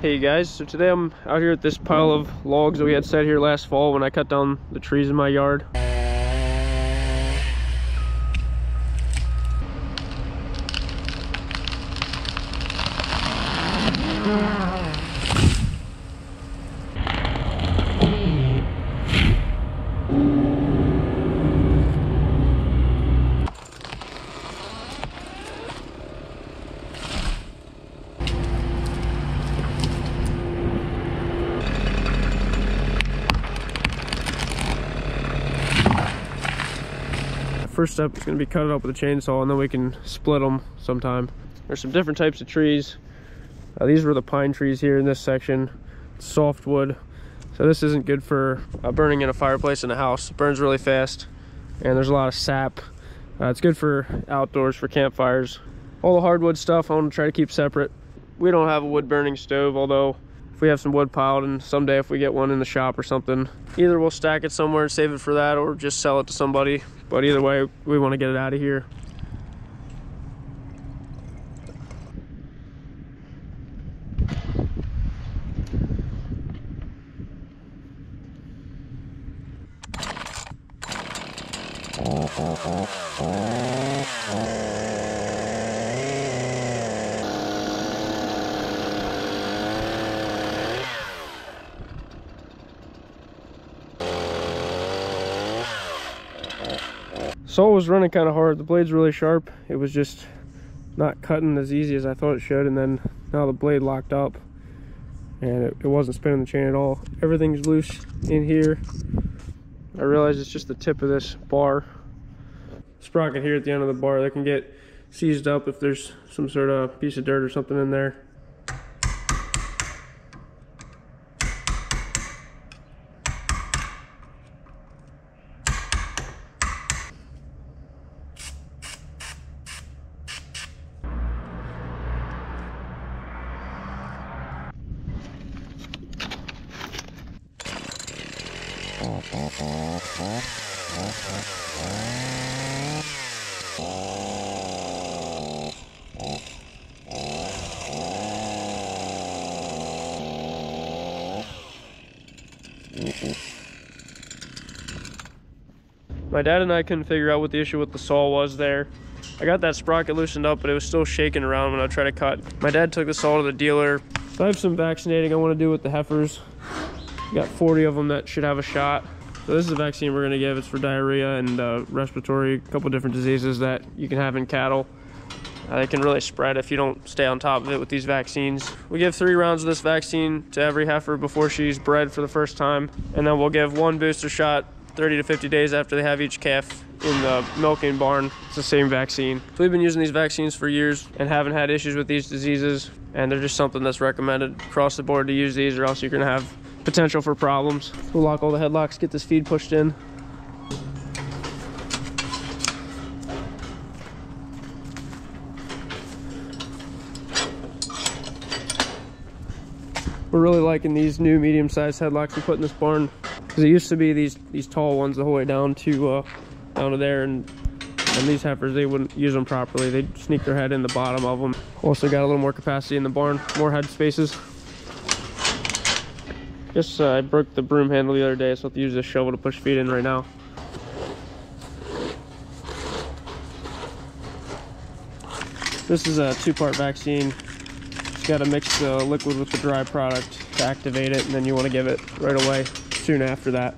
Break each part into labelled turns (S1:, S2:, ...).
S1: Hey guys, so today I'm out here at this pile of logs that we had set here last fall when I cut down the trees in my yard. First step is going to be cut it up with a chainsaw and then we can split them sometime. There's some different types of trees. Uh, these were the pine trees here in this section, softwood. So this isn't good for uh, burning in a fireplace in a house. It burns really fast and there's a lot of sap. Uh, it's good for outdoors, for campfires. All the hardwood stuff I want to try to keep separate. We don't have a wood burning stove, although if we have some wood piled and someday if we get one in the shop or something, either we'll stack it somewhere and save it for that or just sell it to somebody. But either way, we want to get it out of here. Saw was running kind of hard. The blade's really sharp. It was just not cutting as easy as I thought it should. And then now the blade locked up and it, it wasn't spinning the chain at all. Everything's loose in here. I realize it's just the tip of this bar. Sprocket here at the end of the bar that can get seized up if there's some sort of piece of dirt or something in there. My dad and I couldn't figure out what the issue with the saw was there. I got that sprocket loosened up, but it was still shaking around when I tried to cut. My dad took the saw to the dealer. So I have some vaccinating I want to do with the heifers. Got 40 of them that should have a shot. So this is a vaccine we're going to give. It's for diarrhea and uh, respiratory, a couple different diseases that you can have in cattle. Uh, they can really spread if you don't stay on top of it with these vaccines. We give three rounds of this vaccine to every heifer before she's bred for the first time. And then we'll give one booster shot 30 to 50 days after they have each calf in the milking barn. It's the same vaccine. So we've been using these vaccines for years and haven't had issues with these diseases. And they're just something that's recommended across the board to use these or else you're gonna have potential for problems. We'll lock all the headlocks, get this feed pushed in. We're really liking these new medium-sized headlocks we put in this barn because it used to be these these tall ones the whole way down to uh, down to there and and these heifers they wouldn't use them properly. They'd sneak their head in the bottom of them also got a little more capacity in the barn more head spaces. Guess uh, i broke the broom handle the other day so i have to use this shovel to push feed in right now. This is a two-part vaccine got to mix the liquid with the dry product to activate it and then you want to give it right away soon after that.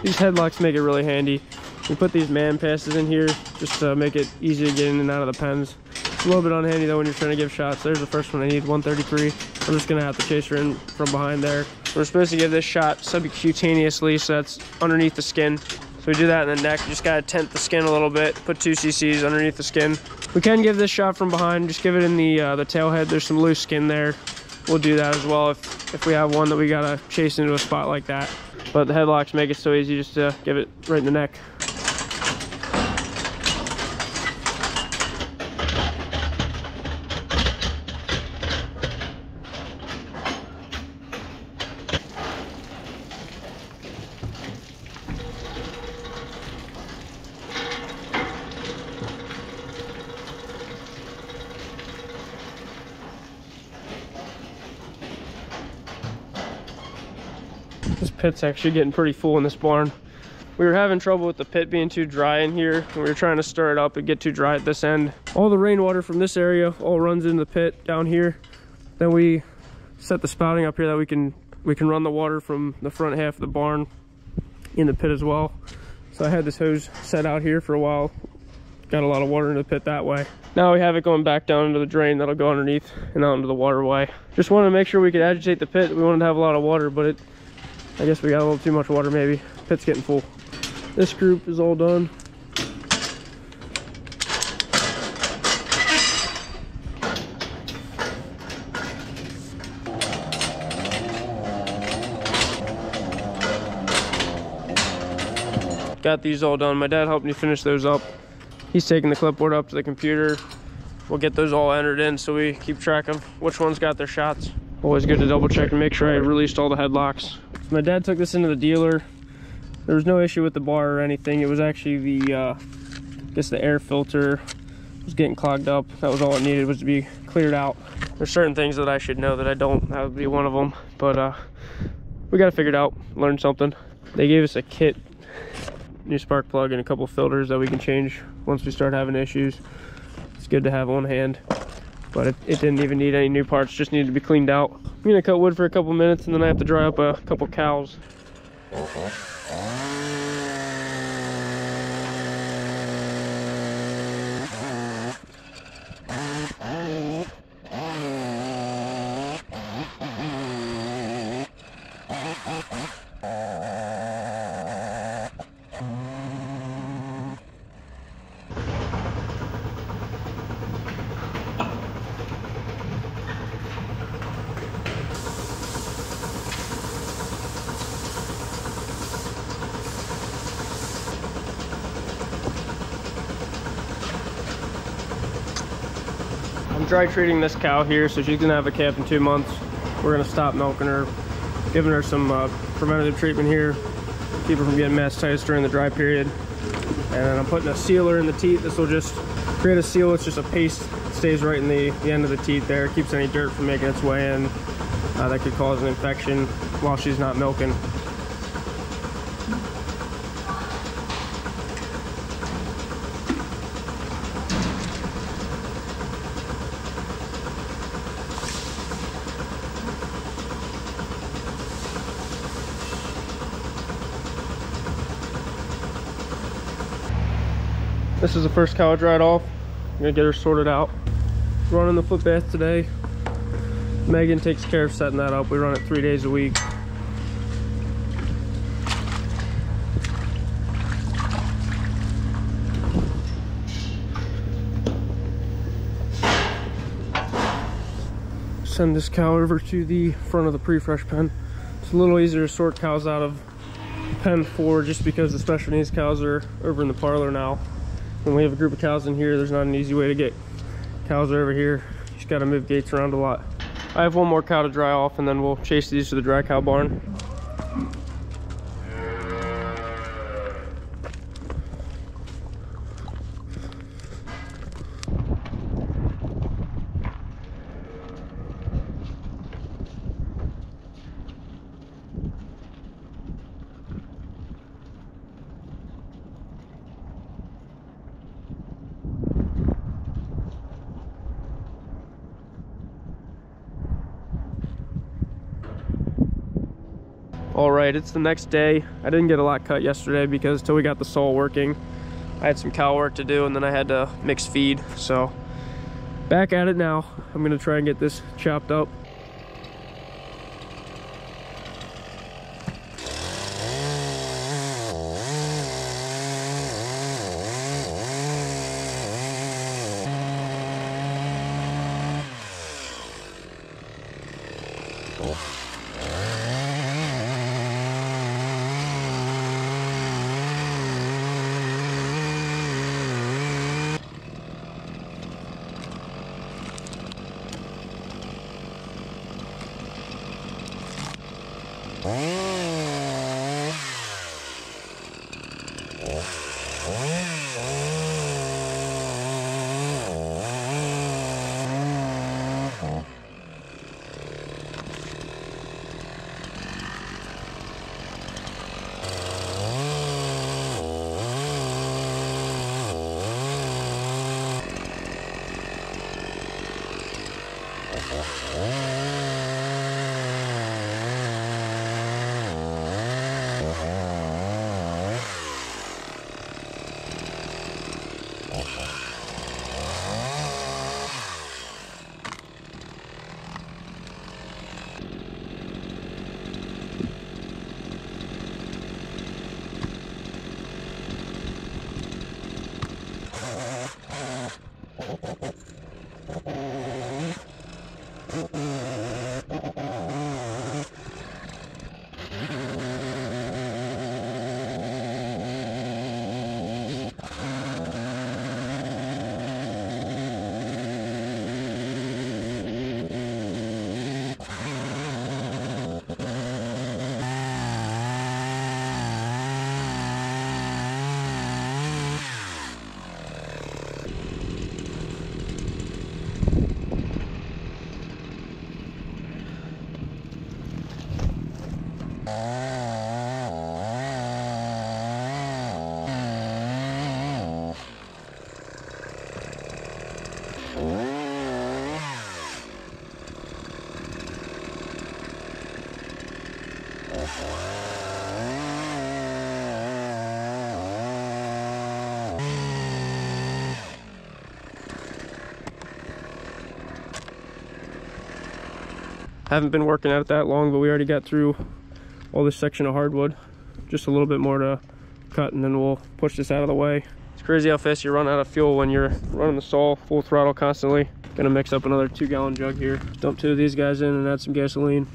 S1: These headlocks make it really handy. We put these man passes in here just to make it easy to get in and out of the pens. A little bit unhandy though when you're trying to give shots. There's the first one I need, 133. I'm just gonna have to chase her in from behind there. We're supposed to give this shot subcutaneously, so that's underneath the skin. So we do that in the neck. Just gotta tent the skin a little bit, put two cc's underneath the skin. We can give this shot from behind, just give it in the uh, the tail head. There's some loose skin there. We'll do that as well if, if we have one that we gotta chase into a spot like that. But the headlocks make it so easy just to give it right in the neck. Pit's actually getting pretty full in this barn. We were having trouble with the pit being too dry in here. We were trying to stir it up and get too dry at this end. All the rainwater from this area all runs in the pit down here. Then we set the spouting up here that we can we can run the water from the front half of the barn in the pit as well. So I had this hose set out here for a while. Got a lot of water in the pit that way. Now we have it going back down into the drain that'll go underneath and out into the waterway. Just wanted to make sure we could agitate the pit. We wanted to have a lot of water, but it, I guess we got a little too much water maybe. Pit's getting full. This group is all done. Got these all done. My dad helped me finish those up. He's taking the clipboard up to the computer. We'll get those all entered in so we keep track of which ones got their shots. Always good to double check and make sure I released all the headlocks. My dad took this into the dealer. There was no issue with the bar or anything. It was actually the, uh, I guess the air filter was getting clogged up. That was all it needed was to be cleared out. There's certain things that I should know that I don't. That would be one of them. But uh, we got to figure it out, learn something. They gave us a kit new spark plug and a couple filters that we can change once we start having issues. It's good to have on hand, but it, it didn't even need any new parts, just needed to be cleaned out. I'm gonna cut wood for a couple minutes and then I have to dry up a couple cows. Uh-huh. Dry treating this cow here, so she's gonna have a calf in two months. We're gonna stop milking her, giving her some uh, preventative treatment here, keep her from getting mastitis during the dry period. And then I'm putting a sealer in the teat. This will just create a seal. It's just a paste, stays right in the, the end of the teat there. Keeps any dirt from making its way in. Uh, that could cause an infection while she's not milking. This is the first cow I dried off. I'm gonna get her sorted out. Running the foot bath today. Megan takes care of setting that up. We run it three days a week. Send this cow over to the front of the pre-fresh pen. It's a little easier to sort cows out of pen four just because the special needs cows are over in the parlor now. When we have a group of cows in here, there's not an easy way to get cows over here. You just gotta move gates around a lot. I have one more cow to dry off and then we'll chase these to the dry cow barn. All right, it's the next day. I didn't get a lot cut yesterday because till we got the saw working, I had some cow work to do and then I had to mix feed. So back at it now. I'm gonna try and get this chopped up. Haven't been working it that long, but we already got through all this section of hardwood. Just a little bit more to cut and then we'll push this out of the way. It's crazy how fast you run out of fuel when you're running the saw full throttle constantly. Gonna mix up another two gallon jug here. Dump two of these guys in and add some gasoline.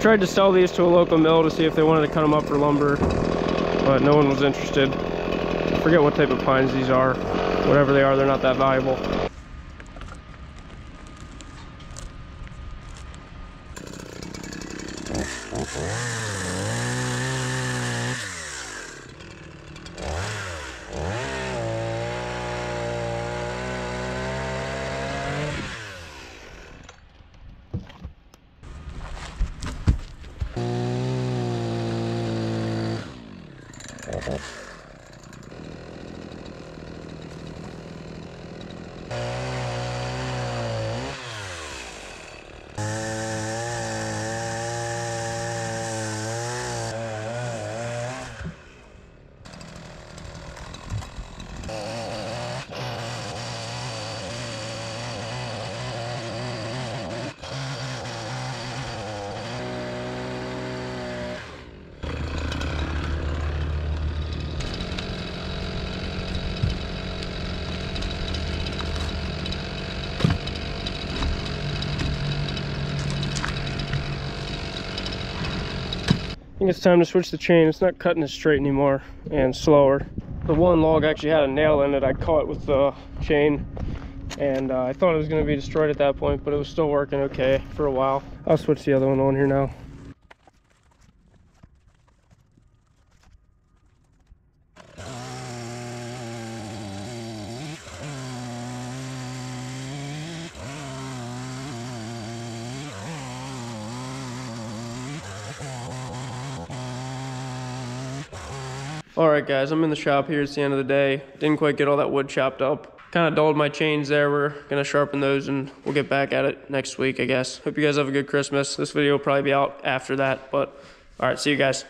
S1: Tried to sell these to a local mill to see if they wanted to cut them up for lumber, but no one was interested. I forget what type of pines these are. Whatever they are, they're not that valuable. Yeah. It's time to switch the chain. It's not cutting it straight anymore and slower. The one log actually had a nail in it. I caught with the chain and uh, I thought it was going to be destroyed at that point, but it was still working okay for a while. I'll switch the other one on here now. All right, guys, I'm in the shop here. It's the end of the day. Didn't quite get all that wood chopped up. kind of dulled my chains there. We're gonna sharpen those and we'll get back at it next week, I guess. Hope you guys have a good Christmas. This video will probably be out after that, but all right, see you guys.